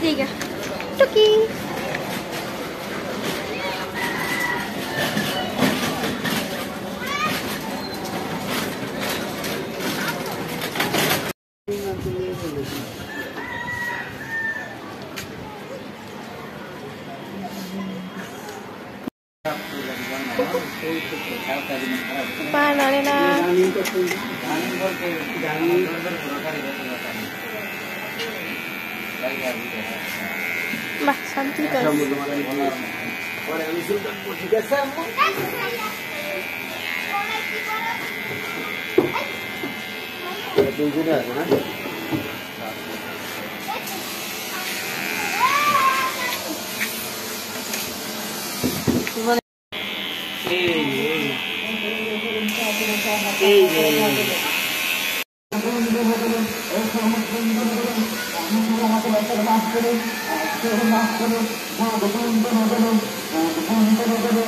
diga. Toki. Paano nila? Bah, santi tu. Orang yang sudah pun juga sama. Tunggu dah, mana? পা একবারে ছোট বাহ শান্তি টাকলু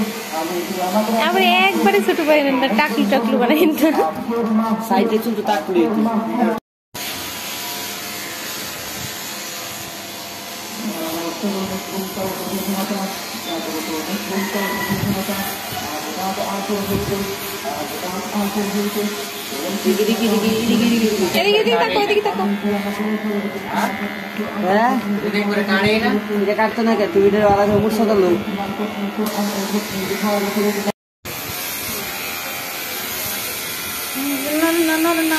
আবার একবারে ছোট বানাইন না টাকলু টাকলু বানাইন না সাইডে কিন্তু তাকলি এদিকে এদিকে তাকো এদিকে তাকো হ্যাঁ এটা কাটতো না কে তুমি এটা আলাদা মুখ সকাল না না না না।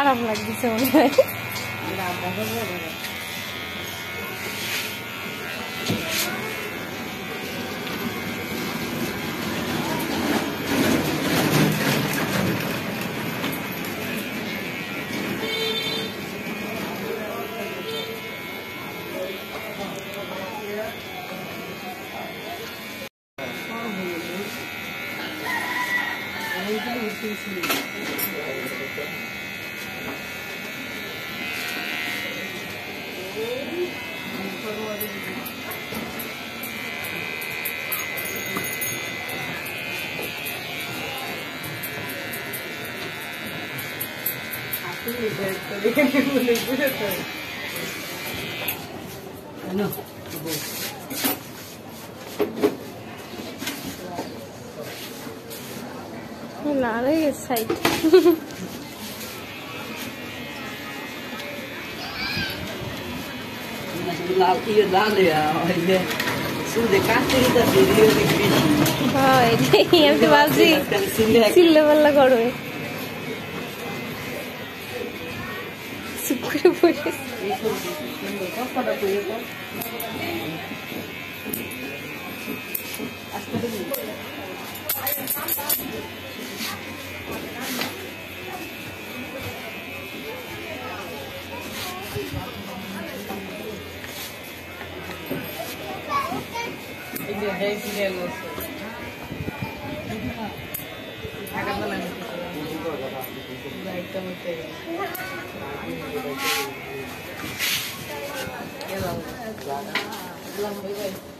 আরাম লাগতেছে মনে হয় Ano? não Wala não não é não লাল ইয়ে লাল ওই যে সূর্যে কাজ করিতেছে অনেক আমি তো ভাবছি সিল্লে পাল্লা করে পড়ে Thank you. আগেই ফিরে গেছে আগের বেলা লাইটটা মরতে গেছে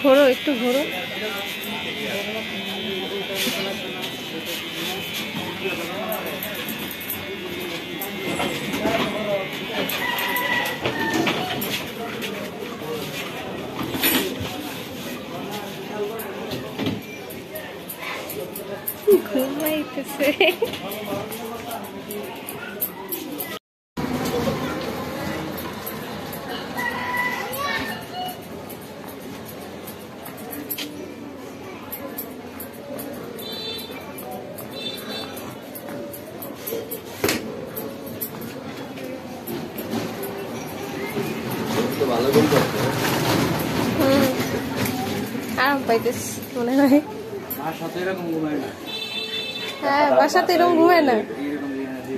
ঘোরো একটু ঘোরো। ঘুমাইতেছে। আরাম পাইতেছ মনে হয়। আর সাথে এরকম ঘুমায় না। হ্যাঁ বাসাতে এরকম ঘুমায় না।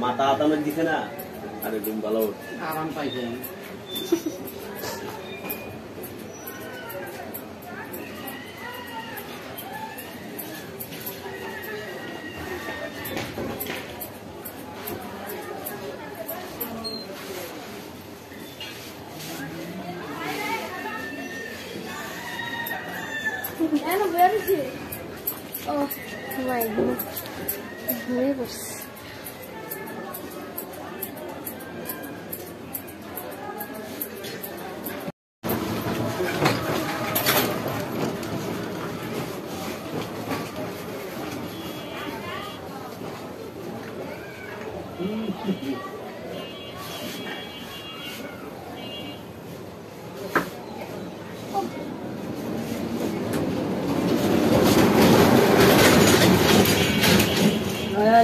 মাথা আতানো দিছে Anna, where is it? Oh, my goodness. Neighbors. My god ঘুমিয়ে পড়ছে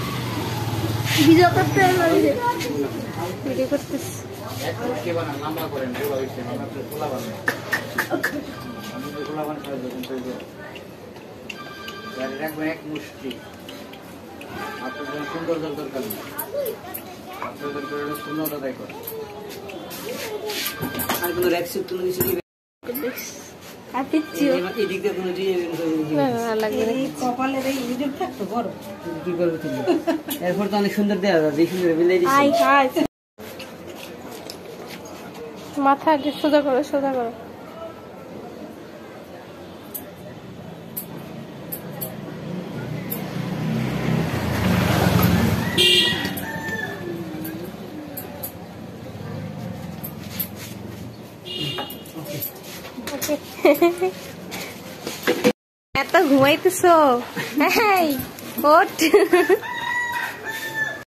করেন পুরো হইছে আমরা তো খোলা বানাই আমি তো খোলা বানাই খাই যখন তো যে যার রাখবেন এক মুষ্টি আপনার সুন্দর দরকার নেই হলো দায় করে আর কোনো র্যাকসিপ কোনো কিছু আর কপালের এই থাকতো বড়। কি করব এরপর তো অনেক সুন্দর দেওয়া যাবে মাথা আগে সোজা করো সোজা করো। এত ঘুমাইতেছো এই ওঠ